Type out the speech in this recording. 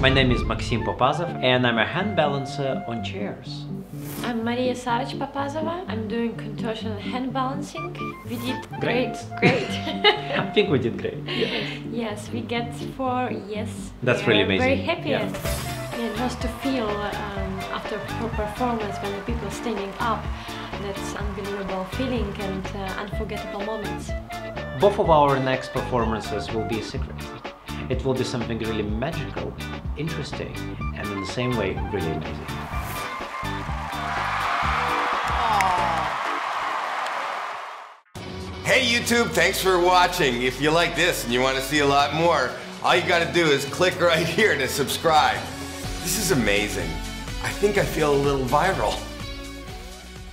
My name is Maxim Popazov and I'm a hand balancer on chairs. I'm Maria Savic Popazova. I'm doing contortion and hand balancing. We did Great. great. I think we did great. yes, yes we get four yes. That's really amazing. Very happy. Yeah. and Yeah, just to feel um, after performance when the people standing up, that's unbelievable feeling and uh, unforgettable moments. Both of our next performances will be a secret. It will be something really magical, interesting, and in the same way, really amazing. Hey YouTube, thanks for watching. If you like this and you want to see a lot more, all you got to do is click right here to subscribe. This is amazing. I think I feel a little viral.